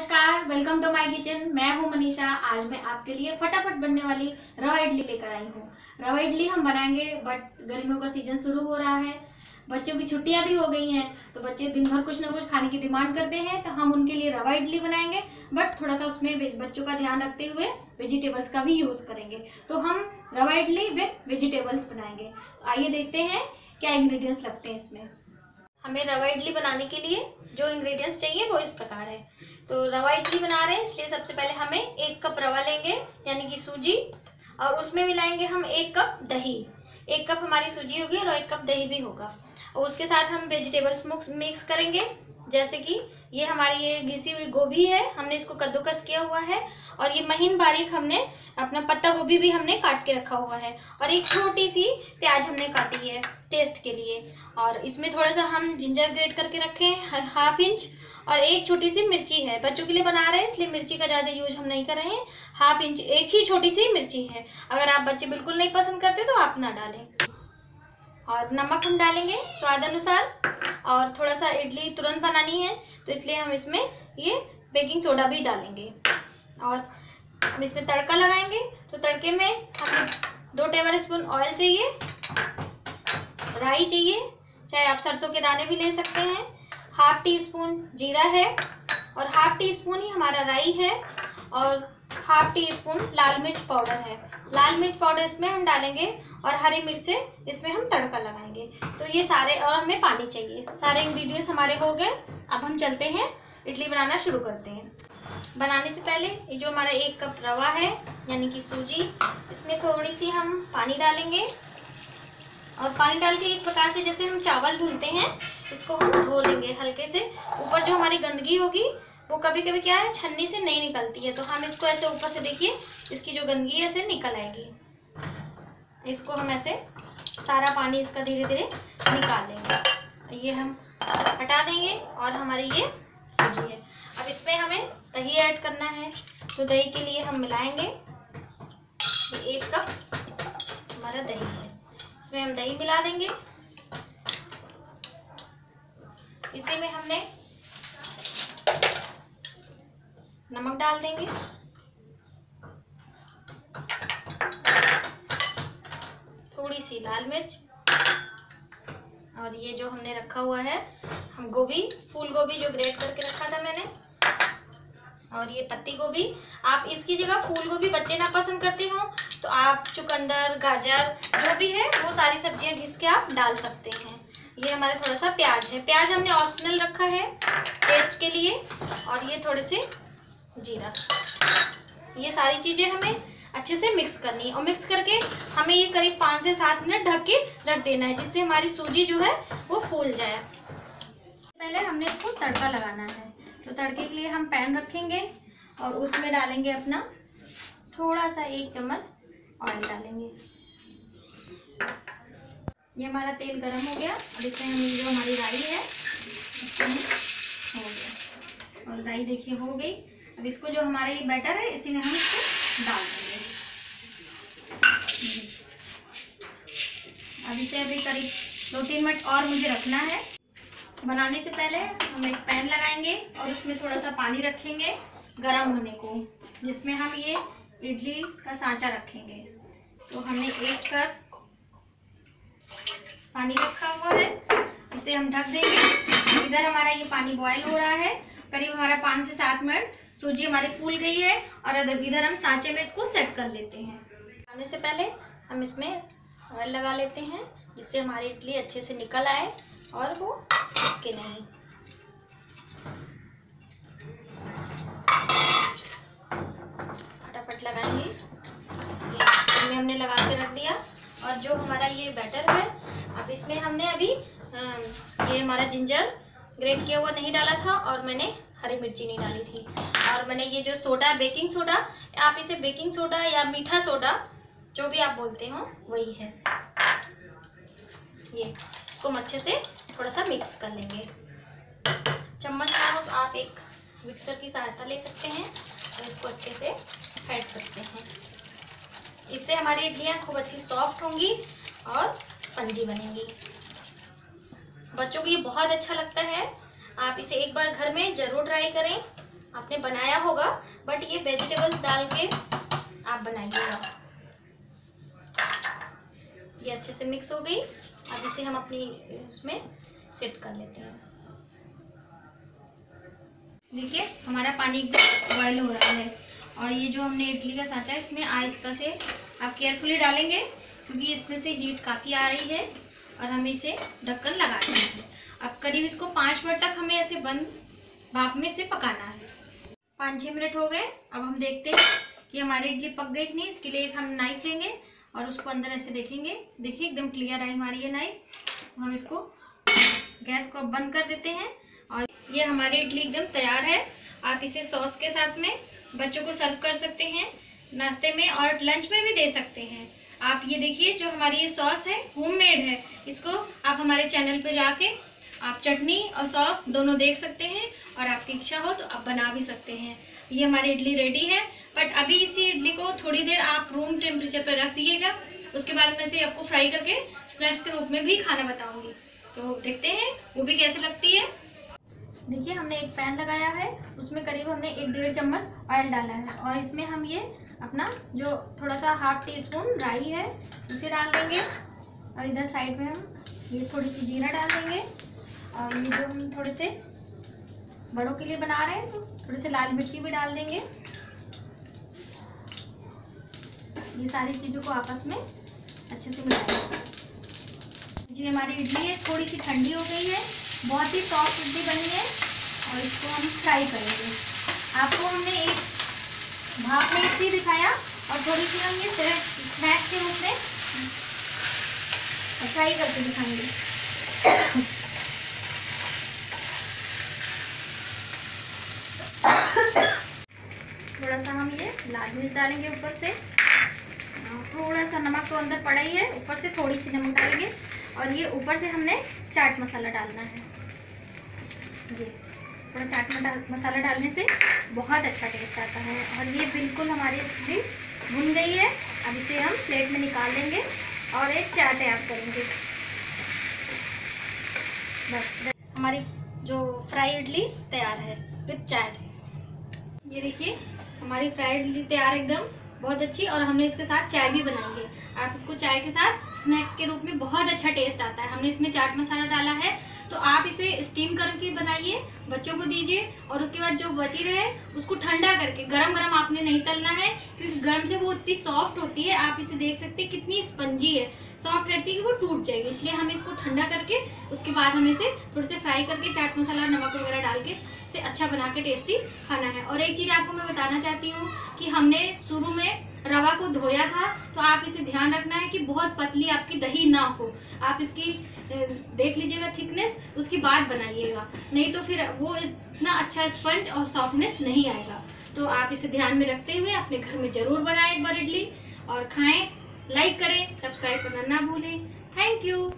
नमस्कार welcome to my kitchen मैं हूँ मनीषा। आज मैं आपके लिए फटाफट बनने वाली रवा इडली लेकर आई हूँ। रवा इडली हम बनाएँगे बट गर्मियों का सीज़न शुरू हो रहा है। बच्चों की छुट्टियाँ भी हो गई हैं तो बच्चे दिन भर कुछ ना कुछ खाने की डिमांड करते हैं तो हम उनके लिए रवा इडली बनाएँगे बट थोड़ा सा उसमें बच्चों का ध्यान रखते हुए वेजिटेबल्स का भी यूज़ करेंगे। तो हम रवा इडली विद वेजिटेबल्स बनाएँगे। आइए देखते हैं क्या इंग्रेडिएंट्स लगते हैं इसमें। हमें रवा इडली बनाने के लिए जो इंग्रेडिएंट्स चाहिए वो इस प्रकार है। तो रवा इडली बना रहे हैं, इसलिए सबसे पहले हमें एक कप रवा लेंगे, यानी कि सूजी, और उसमें मिलाएँगे हम एक कप दही। एक कप हमारी सूजी होगी और एक कप दही भी होगा। और उसके साथ हम वेजिटेबल्स मिक्स करेंगे। जैसे कि ये हमारी ये घिसी हुई गोभी है, हमने इसको कद्दूकस किया हुआ है और ये महीन बारीक हमने अपना पत्ता गोभी भी हमने काट के रखा हुआ है और एक छोटी सी प्याज हमने काटी है टेस्ट के लिए। और इसमें थोड़ा सा हम जिंजर ग्रेट करके रखे हैं हाफ़ इंच और एक छोटी सी मिर्ची है। बच्चों के लिए बना रहे हैं, इसलिए मिर्ची का ज़्यादा यूज़ हम नहीं कर रहे हैं। हाफ़ इंच एक ही छोटी सी मिर्ची है। अगर आप बच्चे बिल्कुल नहीं पसंद करते तो आप ना डालें। और नमक हम डालेंगे स्वाद अनुसार। और थोड़ा सा इडली तुरंत बनानी है तो इसलिए हम इसमें ये बेकिंग सोडा भी डालेंगे। और हम इसमें तड़का लगाएँगे तो तड़के में हमें दो टेबल स्पून ऑयल चाहिए, राई चाहिए, चाहे आप सरसों के दाने भी ले सकते हैं। हाफ़ टी स्पून जीरा है और हाफ़ टी स्पून ही हमारा राई है। और हाफ़ टी स्पून लाल मिर्च पाउडर है। लाल मिर्च पाउडर इसमें हम डालेंगे और हरी मिर्च से इसमें हम तड़का लगाएँगे। तो ये सारे और हमें पानी चाहिए। सारे इंग्रेडिएंट्स हमारे हो गए। अब हम चलते हैं। इडली बनाना शुरू करते हैं। बनाने से पहले ये जो हमारा एक कप रवा है, यानी कि सूजी, इसमें थोड़ी सी हम पानी डालेंगे। और पानी डाल के एक प्रकार से जैसे हम चावल धुलते हैं, इसको हम धो लेंगे हल्के से। ऊपर जो हमारी गंदगी होगी वो कभी कभी क्या है, छन्नी से नहीं निकलती है तो हम इसको ऐसे ऊपर से देखिए, इसकी जो गंदगी है, ऐसे निकल आएगी। इसको हम ऐसे सारा पानी इसका धीरे धीरे निकाल लेंगे ये हम हटा देंगे और हमारी ये सूजी है। अब इसमें हमें दही ऐड करना है तो दही के लिए हम मिलाएँगे। एक कप हमारा दही है। इसमें हम दही मिला देंगे। इसी में हमने नमक डाल देंगे। थोड़ी सी लाल मिर्च। और ये जो हमने रखा हुआ है, हम गोभी, फूल गोभी जो ग्रेट करके रखा था मैंने, और ये पत्ती गोभी। आप इसकी जगह फूल गोभी बच्चे ना पसंद करते हो तो आप चुकंदर, गाजर, जो भी है, वो सारी सब्ज़ियाँ घिस के आप डाल सकते हैं। ये हमारा थोड़ा सा प्याज है। प्याज हमने ऑप्शनल रखा है टेस्ट के लिए, और ये थोड़े से जीरा ये सारी चीज़ें हमें अच्छे से मिक्स करनी है और मिक्स करके हमें ये करीब पाँच से सात मिनट ढक के रख देना है, जिससे हमारी सूजी जो है वो फूल जाए। पहले हमने इसको तड़का लगाना है तो तड़के के लिए हम पैन रखेंगे और उसमें डालेंगे अपना थोड़ा सा एक चम्मच ऑयल डालेंगे। ये हमारा तेल गर्म हो गया और इसमें हम जो हमारी राई है हो गया। और राई देखिए हो गई। अब इसको जो हमारा ये बैटर है, इसी में हम इसको डाल देंगे। अब इसे अभी करीब दो तीन मिनट और मुझे रखना है। बनाने से पहले हम एक पैन लगाएँगे और उसमें थोड़ा सा पानी रखेंगे गरम होने को, जिसमें हम ये इडली का सांचा रखेंगे। तो हमने एक कप पानी रखा हुआ है। इसे हम ढक देंगे। इधर हमारा ये पानी बॉयल हो रहा है। करीब हमारा पाँच से सात मिनट सूजी हमारी फूल गई है और इधर हम सांचे में इसको सेट कर लेते हैं। आने से पहले हम इसमें ऑयल लगा लेते हैं, जिससे हमारी इडली अच्छे से निकल आए और वो के नहीं। फटाफट लगाएँगे। ये हमने लगा के रख दिया। और जो हमारा ये बैटर है, अब इसमें हमने अभी ये हमारा जिंजर ग्रेट किया हुआ नहीं डाला था और मैंने हरी मिर्ची नहीं डाली थी। और मैंने ये जो सोडा बेकिंग सोडा, आप इसे बेकिंग सोडा या मीठा सोडा, जो भी आप बोलते हो, वही है। ये, इसको हम अच्छे से थोड़ा सा मिक्स कर लेंगे। चम्मच तो आप एक मिक्सर की सहायता ले सकते हैं और इसको अच्छे से फेंट सकते हैं। इससे हमारी इडलियाँ खूब अच्छी सॉफ्ट होंगी और स्पंजी बनेंगी। बच्चों को ये बहुत अच्छा लगता है। आप इसे एक बार घर में ज़रूर ट्राई करें। आपने बनाया होगा बट ये वेजिटेबल्स डाल के आप बनाइएगा। ये अच्छे से मिक्स हो गई। अब इसे हम अपनी, उसमें सेट कर लेते हैं। देखिए, हमारा पानी एकदम बॉयल हो रहा है। और ये जो हमने इडली का साँचा है इसमें आहिस्ता से आप केयरफुली डालेंगे, क्योंकि इसमें से हीट काफ़ी आ रही है और हम इसे ढक्कन लगा देंगे। अब करीब इसको पाँच मिनट तक हमें ऐसे बंद भाप में से पकाना है। पाँच छः मिनट हो गए, अब हम देखते हैं कि हमारी इडली पक गई कि नहीं। इसके लिए एक हम नाइफ लेंगे और उसको अंदर ऐसे देखेंगे। देखिए, एकदम क्लियर आई हमारी ये नाइफ हम इसको गैस को बंद कर देते हैं और ये हमारी इडली एकदम तैयार है। आप इसे सॉस के साथ में बच्चों को सर्व कर सकते हैं, नाश्ते में और लंच में भी दे सकते हैं। आप ये देखिए, जो हमारी ये सॉस है होममेड है। इसको आप हमारे चैनल पे जाके आप चटनी और सॉस दोनों देख सकते हैं और आपकी इच्छा हो तो आप बना भी सकते हैं। ये हमारी इडली रेडी है बट अभी इसी इडली को थोड़ी देर आप रूम टेम्परेचर पर रख दीजिएगा। उसके बाद मैं इसे आपको फ्राई करके स्नैक्स के रूप में भी खाना बताऊँगी। तो देखते हैं, वो भी कैसे लगती है। देखिए, हमने एक पैन लगाया है। उसमें करीब हमने एक डेढ़ चम्मच ऑयल डाला है। और इसमें हम ये अपना जो थोड़ा सा हाफ़ टी स्पून राई है, उसे डाल देंगे। और इधर साइड में हम ये थोड़ी सी जीरा डाल देंगे। और ये जो हम थोड़े से बड़ों के लिए बना रहे हैं तो थोड़े से लाल मिर्ची भी डाल देंगे। ये सारी चीज़ों को आपस में अच्छे से मिलाएँगे जो हमारी इडली है, थोड़ी सी ठंडी हो गई है, बहुत ही सॉफ्ट इडली बनी है, और इसको हम फ्राई करेंगे। आपको हमने एक भाप में इडली दिखाया, और थोड़ी सी हम ये स्नैक्स के रूप में फ्राई करके दिखाएँगे थोड़ा सा हम ये लाल मिर्च डालेंगे ऊपर से। थोड़ा सा नमक तो अंदर पड़ा ही है, ऊपर से थोड़ी सी नमक डालेंगे। और ये ऊपर से हमने चाट मसाला डालना है। ये, थोड़ा चाट मसाला डालने से बहुत अच्छा टेस्ट आता है। और ये बिल्कुल हमारी भी भुन गई है। अब इसे हम प्लेट में निकाल लेंगे और एक चाय तैयार करेंगे। बस हमारी जो फ्राई इडली तैयार है विथ चाय। ये देखिए हमारी फ्राइड इडली तैयार एकदम बहुत अच्छी और हमने इसके साथ चाय भी बनाई है। आप इसको चाय के साथ स्नैक्स के रूप में बहुत अच्छा टेस्ट आता है। हमने इसमें चाट मसाला डाला है तो आप इसे स्टीम करके बनाइए, बच्चों को दीजिए, और उसके बाद जो बची रहे, उसको ठंडा करके गरम गरम आपने नहीं तलना है, क्योंकि गरम से वो इतनी सॉफ्ट होती है, आप इसे देख सकते हैं कितनी स्पंजी है। सॉफ्ट रहती है कि वो टूट जाएगी, इसलिए हम इसको ठंडा करके, उसके बाद हम इसे थोड़े से फ्राई करके, चाट मसाला, नमक वगैरह डाल के, इसे अच्छा बना के टेस्टी खाना है। और एक चीज़ आपको मैं बताना चाहती हूँ कि हमने शुरू में रवा को धोया था तो आप इसे ध्यान रखना है कि बहुत पतली आपकी दही ना हो। आप इसकी देख लीजिएगा थिकनेस, उसके बाद बनाइएगा। नहीं तो फिर वो इतना अच्छा स्पंज और सॉफ्टनेस नहीं आएगा। तो आप इसे ध्यान में रखते हुए अपने घर में ज़रूर बनाएँ एक बार इडली और खाएँ, लाइक करें, सब्सक्राइब करना ना भूलें। Thank you.